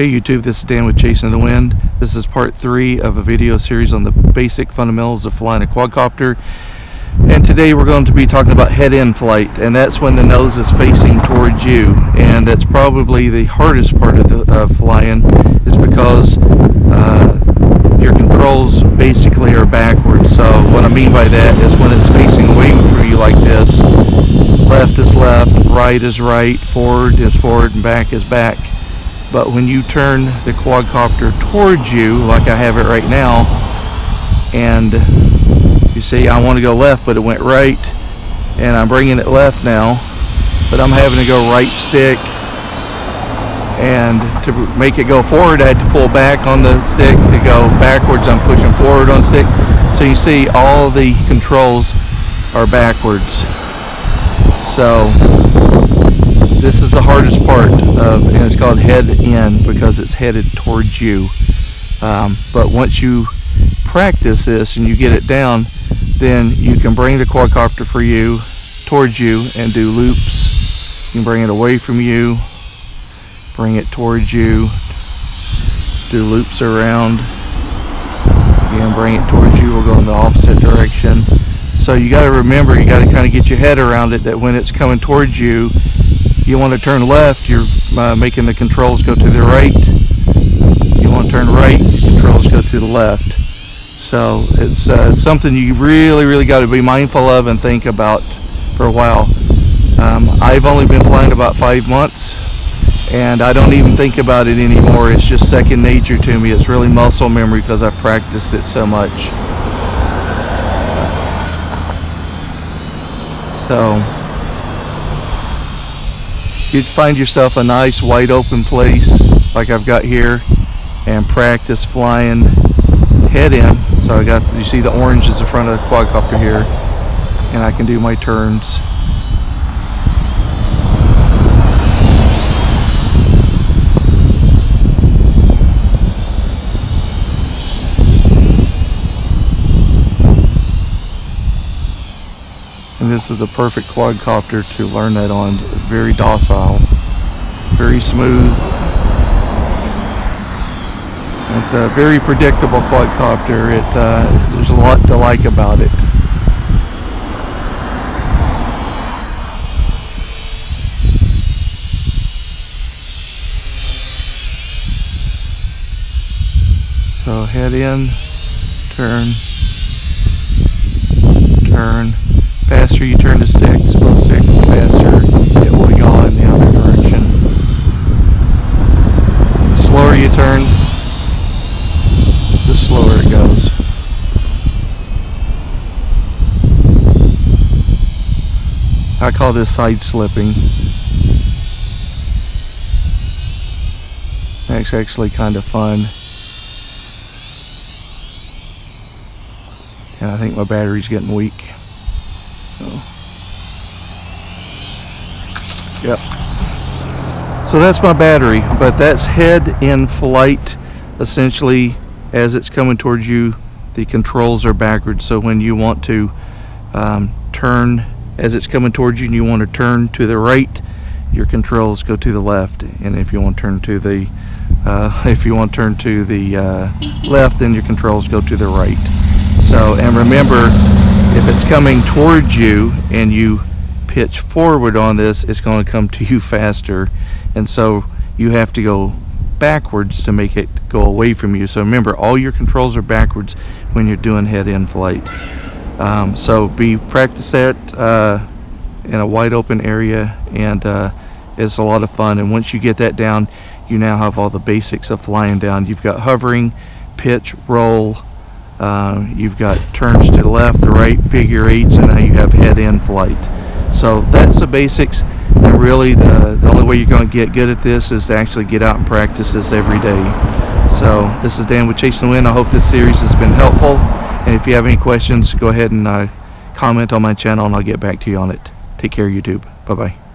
Hey YouTube, this is Dan with Chasing the Wind. This is part three of a video series on the basic fundamentals of flying a quadcopter. And today we're going to be talking about head-in flight, and that's when the nose is facing towards you. And that's probably the hardest part of the flying, is because uh, your controls basically are backwards. So what I mean by that is when it's facing away from you like this, left is left, right is right, forward is forward, and back is back but when you turn the quadcopter towards you like I have it right now and you see I want to go left but it went right and I'm bringing it left now but I'm having to go right stick. And to make it go forward I had to pull back on the stick to go backwards. I'm pushing forward on stick. So you see all the controls are backwards. So this is the hardest part of, and it's called head in because it's headed towards you. Um, but once you practice this and you get it down, then you can bring the quadcopter for you towards you and do loops. You can bring it away from you, bring it towards you, do loops around. Again, bring it towards you, we'll go in the opposite direction. So you got to remember, you got to kind of get your head around it that when it's coming towards you, you want to turn left, you're uh, making the controls go to the right. You want to turn right, the controls go to the left. So it's uh, something you really, really got to be mindful of and think about for a while. Um, I've only been flying about five months and I don't even think about it anymore. It's just second nature to me. It's really muscle memory because I've practiced it so much. So you'd find yourself a nice wide open place like I've got here and practice flying head in. So I got you see the orange is the front of the quadcopter here and I can do my turns this is a perfect quadcopter to learn that on. Very docile. Very smooth. It's a very predictable quadcopter. It uh, there's a lot to like about it. So head in turn turn faster you turn the sticks, both sticks, the faster it will go in the other direction. The slower you turn, the slower it goes. I call this side slipping. It's actually kind of fun. And I think my battery's getting weak. So, yep. So that's my battery, but that's head in flight. Essentially, as it's coming towards you, the controls are backwards. So when you want to um, turn, as it's coming towards you and you want to turn to the right, your controls go to the left. And if you want to turn to the uh, if you want to turn to the uh, left, then your controls go to the right. So, and remember, it's coming towards you and you pitch forward on this it's going to come to you faster. And so you have to go backwards to make it go away from you. So remember all your controls are backwards when you're doing head-in flight. Um, so be practice that uh, in a wide open area and uh, it's a lot of fun. And once you get that down you now have all the basics of flying down. You've got hovering pitch roll uh, you've got turns to the left, the right, figure eights, and now you have head-in flight. So that's the basics. And really, the, the only way you're going to get good at this is to actually get out and practice this every day. So this is Dan with Chasing Wind. I hope this series has been helpful. And if you have any questions, go ahead and uh, comment on my channel and I'll get back to you on it. Take care, YouTube. Bye-bye.